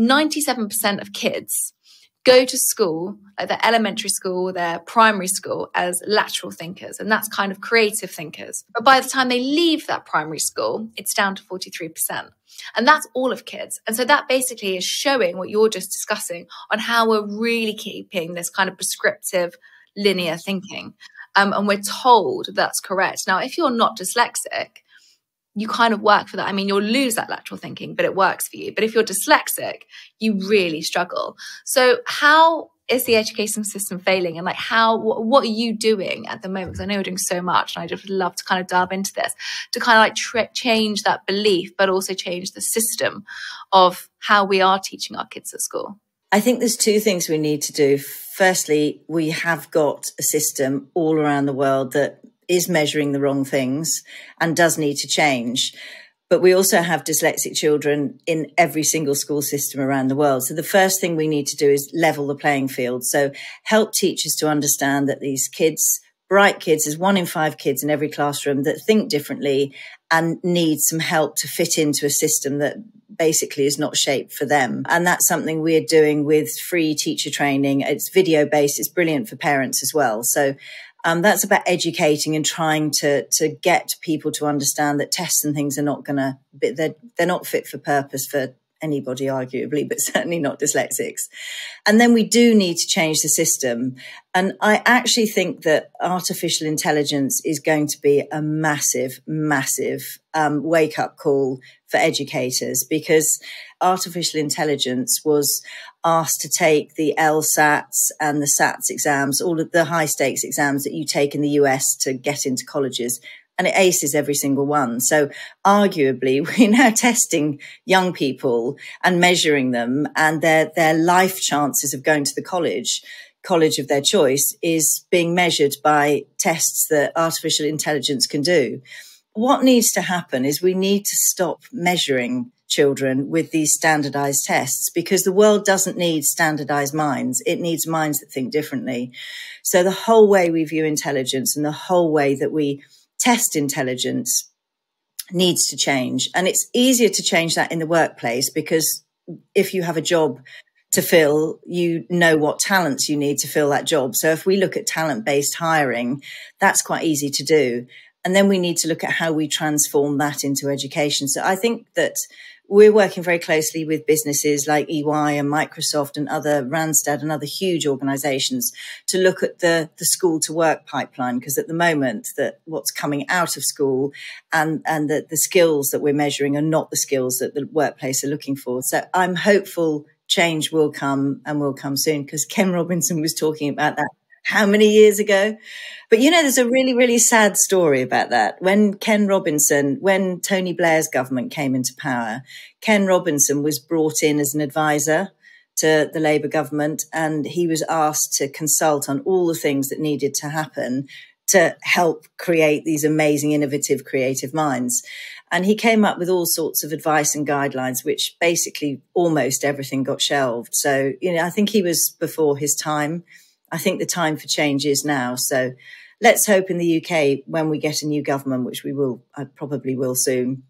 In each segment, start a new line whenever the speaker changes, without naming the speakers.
97% of kids go to school, like their elementary school, their primary school, as lateral thinkers. And that's kind of creative thinkers. But by the time they leave that primary school, it's down to 43%. And that's all of kids. And so that basically is showing what you're just discussing on how we're really keeping this kind of prescriptive linear thinking. Um, and we're told that's correct. Now, if you're not dyslexic, you kind of work for that. I mean, you'll lose that lateral thinking, but it works for you. But if you're dyslexic, you really struggle. So how is the education system failing? And like, how, what, are you doing at the moment? Because I know you're doing so much and I just love to kind of delve into this to kind of like tra- change that belief, but also change the system of how we are teaching our kids at school.
I think there's two things we need to do. Firstly, we have got a system all around the world that is measuring the wrong things and does need to change. But we also have dyslexic children in every single school system around the world. So the first thing we need to do is level the playing field. So help teachers to understand that these kids, bright kids, there's one in five kids in every classroom that think differently and need some help to fit into a system that basically is not shaped for them. And that's something we're doing with free teacher training. It's video based. It's brilliant for parents as well. So um, that's about educating and trying to to get people to understand that tests and things are not going to they're they're not fit for purpose for anybody, arguably, but certainly not dyslexics. And then we do need to change the system. And I actually think that artificial intelligence is going to be a massive, massive um, wake up call for educators because artificial intelligence was asked to take the LSATs and the SATs exams, all of the high stakes exams that you take in the US to get into colleges and it aces every single one. So arguably we're now testing young people and measuring them and their, their life chances of going to the college college of their choice is being measured by tests that artificial intelligence can do. What needs to happen is we need to stop measuring children with these standardized tests because the world doesn't need standardized minds. It needs minds that think differently. So the whole way we view intelligence and the whole way that we test intelligence needs to change. And it's easier to change that in the workplace because if you have a job to fill, you know what talents you need to fill that job. So if we look at talent based hiring, that's quite easy to do. And then we need to look at how we transform that into education. So I think that we're working very closely with businesses like EY and Microsoft and other Randstad and other huge organizations to look at the, the school to work pipeline. Because at the moment that what's coming out of school and, and the, the skills that we're measuring are not the skills that the workplace are looking for. So I'm hopeful change will come and will come soon because Ken Robinson was talking about that how many years ago? But you know, there's a really, really sad story about that. When Ken Robinson, when Tony Blair's government came into power, Ken Robinson was brought in as an advisor to the Labour government and he was asked to consult on all the things that needed to happen to help create these amazing, innovative, creative minds. And he came up with all sorts of advice and guidelines, which basically almost everything got shelved. So, you know, I think he was before his time. I think the time for change is now. So let's hope in the UK when we get a new government, which we will, I probably will soon,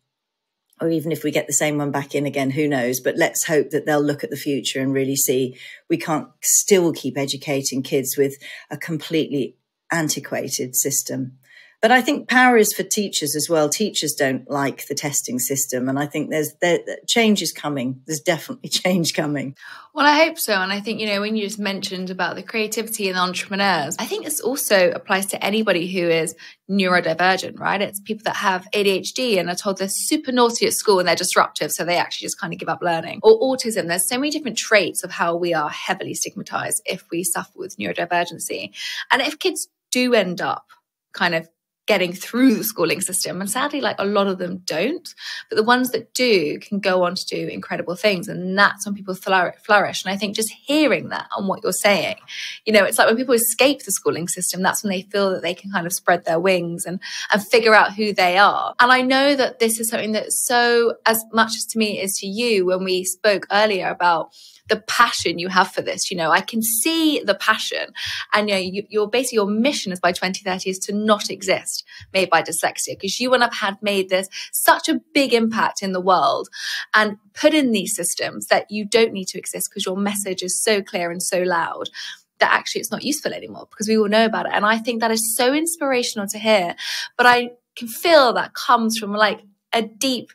or even if we get the same one back in again, who knows? But let's hope that they'll look at the future and really see we can't still keep educating kids with a completely antiquated system. But I think power is for teachers as well. Teachers don't like the testing system. And I think there's there, change is coming. There's definitely change coming.
Well, I hope so. And I think, you know, when you just mentioned about the creativity and entrepreneurs, I think this also applies to anybody who is neurodivergent, right? It's people that have ADHD and are told they're super naughty at school and they're disruptive. So they actually just kind of give up learning. Or autism. There's so many different traits of how we are heavily stigmatized if we suffer with neurodivergency. And if kids do end up kind of getting through the schooling system. And sadly, like a lot of them don't. But the ones that do can go on to do incredible things. And that's when people flourish. And I think just hearing that on what you're saying, you know, it's like when people escape the schooling system, that's when they feel that they can kind of spread their wings and, and figure out who they are. And I know that this is something that's so, as much as to me as to you when we spoke earlier about the passion you have for this. You know, I can see the passion, and you know, you, your basically your mission is by 2030 is to not exist exist made by dyslexia because you will have had made this such a big impact in the world and put in these systems that you don't need to exist because your message is so clear and so loud that actually it's not useful anymore because we all know about it. And I think that is so inspirational to hear. But I can feel that comes from like a deep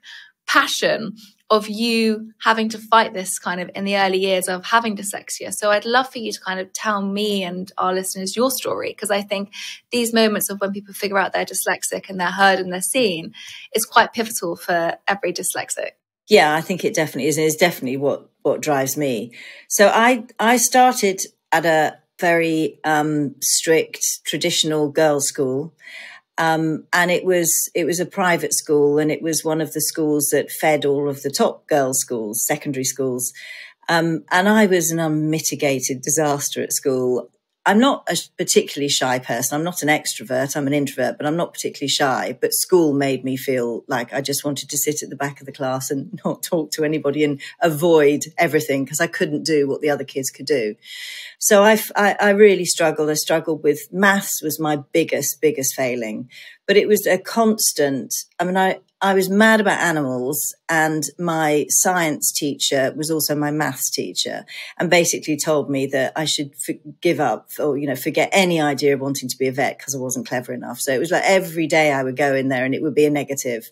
passion of you having to fight this kind of in the early years of having dyslexia. So I'd love for you to kind of tell me and our listeners your story because I think these moments of when people figure out they're dyslexic and they're heard and they're seen is quite pivotal for every dyslexic.
Yeah, I think it definitely is. And it's definitely what what drives me. So I I started at a very um, strict traditional girls' school. Um, and it was it was a private school, and it was one of the schools that fed all of the top girls' schools, secondary schools. Um, and I was an unmitigated disaster at school. I'm not a particularly shy person. I'm not an extrovert. I'm an introvert, but I'm not particularly shy. But school made me feel like I just wanted to sit at the back of the class and not talk to anybody and avoid everything because I couldn't do what the other kids could do. So I, I, I really struggled. I struggled with maths was my biggest, biggest failing, but it was a constant. I mean, I, I was mad about animals, and my science teacher was also my maths teacher, and basically told me that I should give up or you know forget any idea of wanting to be a vet because I wasn't clever enough. So it was like every day I would go in there, and it would be a negative.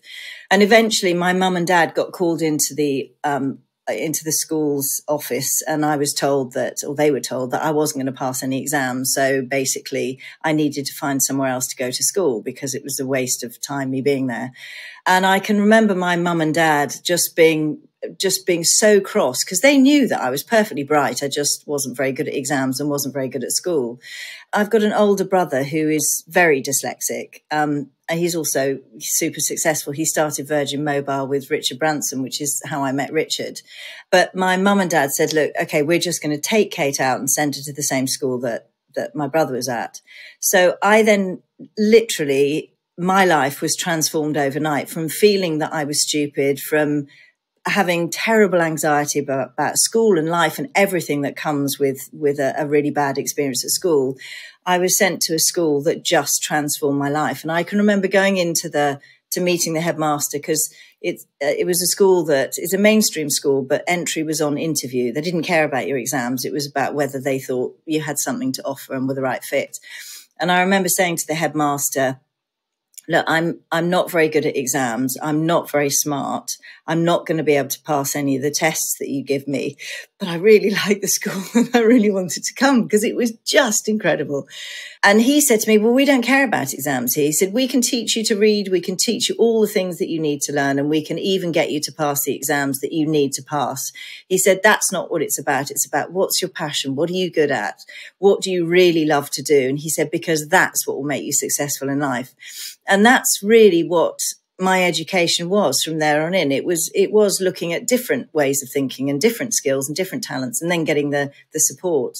And eventually, my mum and dad got called into the um, into the school's office and I was told that, or they were told that I wasn't going to pass any exams. So basically I needed to find somewhere else to go to school because it was a waste of time me being there. And I can remember my mum and dad just being just being so cross because they knew that I was perfectly bright. I just wasn't very good at exams and wasn't very good at school. I've got an older brother who is very dyslexic. Um, and he's also super successful. He started Virgin Mobile with Richard Branson, which is how I met Richard. But my mum and dad said, look, okay, we're just going to take Kate out and send her to the same school that, that my brother was at. So I then literally, my life was transformed overnight from feeling that I was stupid, from having terrible anxiety about, about school and life and everything that comes with with a, a, really bad experience at school i was sent to a school that just transformed my life. And i can remember going into the to meeting the headmaster because it uh, it was a school that is a mainstream school but entry was on interview. They didn't care about your exams. It was about whether they thought you had something to offer and were the right fit. And i remember saying to the headmaster look, I'm I'm not very good at exams. I'm not very smart. I'm not going to be able to pass any of the tests that you give me. But I really like the school and I really wanted to come because it was just incredible. And he said to me, Well, we don't care about exams here. He said, We can teach you to read, we can teach you all the things that you need to learn, and we can even get you to pass the exams that you need to pass. He said, That's not what it's about. It's about what's your passion? What are you good at? What do you really love to do? And he said, Because that's what will make you successful in life. That's really what my education was from there on in. It was it was looking at different ways of thinking and different skills and different talents, and then getting the the support.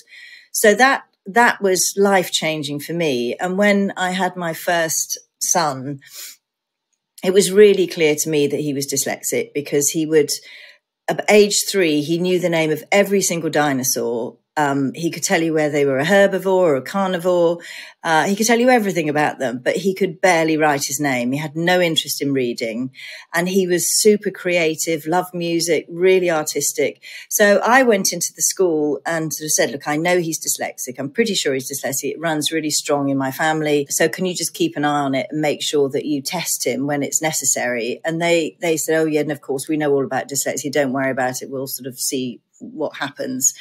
So that that was life changing for me. And when I had my first son, it was really clear to me that he was dyslexic because he would, at age three, he knew the name of every single dinosaur um, he could tell you where they were a herbivore or a carnivore. Uh, he could tell you everything about them, but he could barely write his name. He had no interest in reading and he was super creative, loved music, really artistic. So I went into the school and sort of said, look, I know he's dyslexic. I'm pretty sure he's dyslexic. It runs really strong in my family. So can you just keep an eye on it and make sure that you test him when it's necessary? And they, they said, oh yeah, and of course we know all about dyslexia. Don't worry about it. We'll sort of see what happens.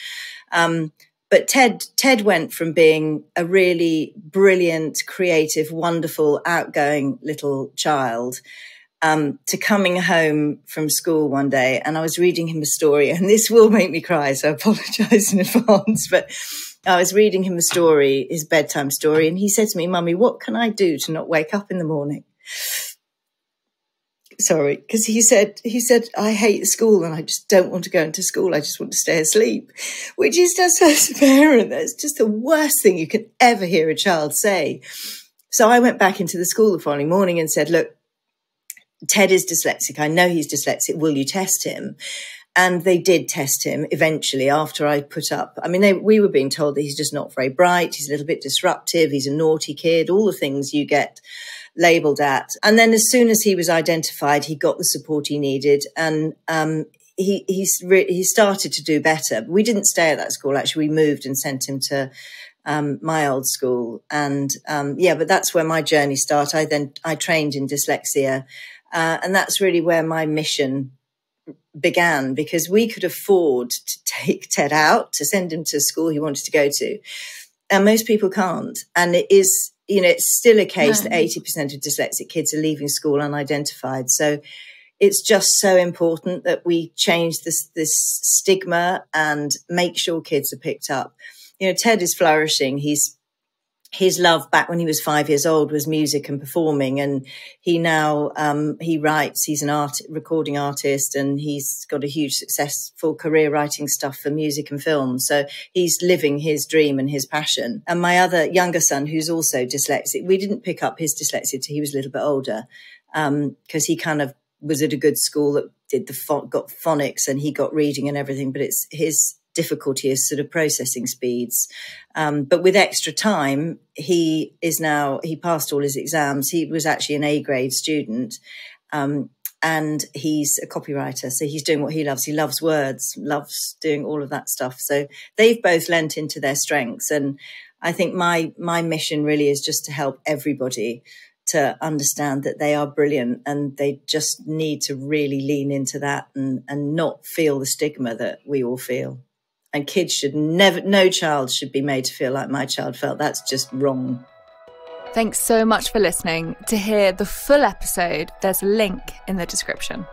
Um, but Ted, Ted went from being a really brilliant, creative, wonderful, outgoing little child um, to coming home from school one day and I was reading him a story and this will make me cry. So I apologize in advance, but I was reading him a story, his bedtime story. And he said to me, mummy, what can I do to not wake up in the morning? Sorry, because he said he said I hate school and I just don't want to go into school. I just want to stay asleep, which is just as a parent, that's just the worst thing you can ever hear a child say. So I went back into the school the following morning and said, "Look, Ted is dyslexic. I know he's dyslexic. Will you test him?" And they did test him eventually after I put up. I mean, they, we were being told that he's just not very bright. He's a little bit disruptive. He's a naughty kid. All the things you get labeled at. And then as soon as he was identified, he got the support he needed and, um, he he started to do better. We didn't stay at that school. Actually, we moved and sent him to um, my old school. And um, yeah, but that's where my journey started. I then I trained in dyslexia, uh, and that's really where my mission began because we could afford to take Ted out to send him to a school he wanted to go to. And most people can't. And it is, you know, it's still a case that 80% of dyslexic kids are leaving school unidentified. So it's just so important that we change this, this stigma and make sure kids are picked up. You know, Ted is flourishing. He's his love back when he was five years old was music and performing. And he now um, he writes he's an art recording artist and he's got a huge successful career writing stuff for music and film. So he's living his dream and his passion. And my other younger son who's also dyslexic we didn't pick up his dyslexia till he was a little bit older because um, he kind of was at a good school that did the got phonics and he got reading and everything but it's his difficulty is sort of processing speeds. Um, but with extra time, he is now, he passed all his exams. He was actually an A grade student. Um, and he's a copywriter. So he's doing what he loves. He loves words, loves doing all of that stuff. So they've both lent into their strengths. And I think my, my mission really is just to help everybody to understand that they are brilliant and they just need to really lean into that and, and not feel the stigma that we all feel and kids should never, no child should be made to feel like my child felt. That's just wrong.
Thanks so much for listening. To hear the full episode, there's a link in the description.